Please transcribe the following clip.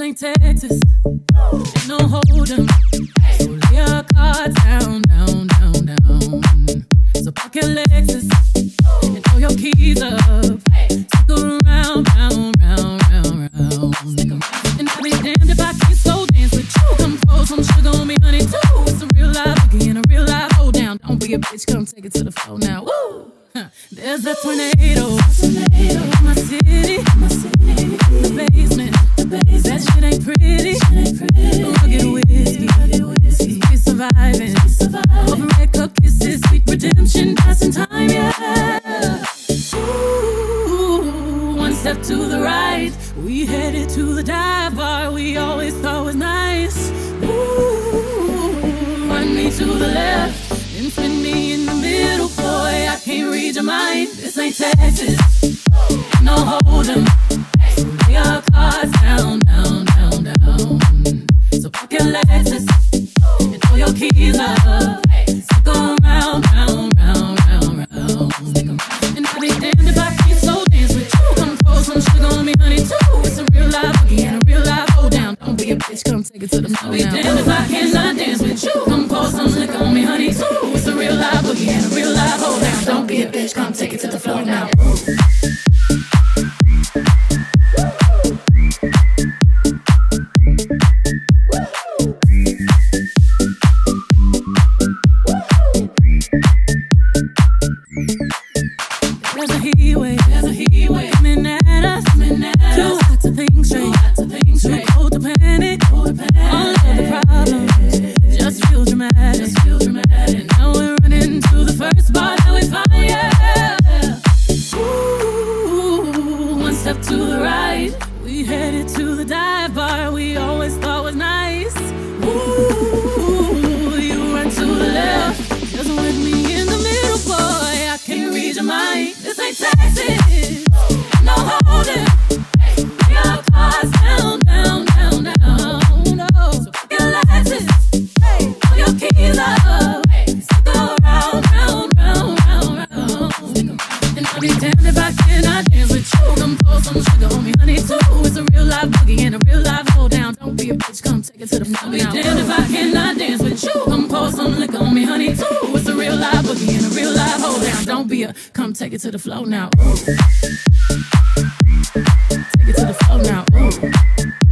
ain't Texas. Ain't no hold'em. So lay your cards down, down, down, down. So park your Lexus and throw your keys up. Stick around, round, round, round, round. And I'll be damned if I can't slow dance with you. Come pour some sugar on me, honey, too. It's a real life boogie a real life hold down. Don't be a bitch, come take it to the floor now. Woo! There's a tornado. tornado my city. My city. The basement. That shit ain't pretty. Whiskey. We surviving. Over kisses. Sweet redemption. Passing time, yeah. Ooh, one step to the right. We headed to the dive bar we always thought was nice. Ooh, run to the left. Then spin me in the middle, boy. I can't read your mind. This ain't Texas. No hold'em. I'll be damned if I cannot dance with you. Come pour some liquor on me, honey, too. It's a real life boogie and a real life hold down. Don't be a bitch, come take it to the floor now. There's a heat wave, coming at us. Too hot to think straight, we headed to the dive bar. We always thought some sugar on me, honey, too. It's a real life boogie and a real life hold down. Don't be a bitch, come take it to the floor. Damned if I cannot dance with you. Come pour some liquor on me, honey, too. It's a real life boogie and a real life hold down. Don't be a come take it to the floor now. Ooh. Take it to the floor now. Ooh.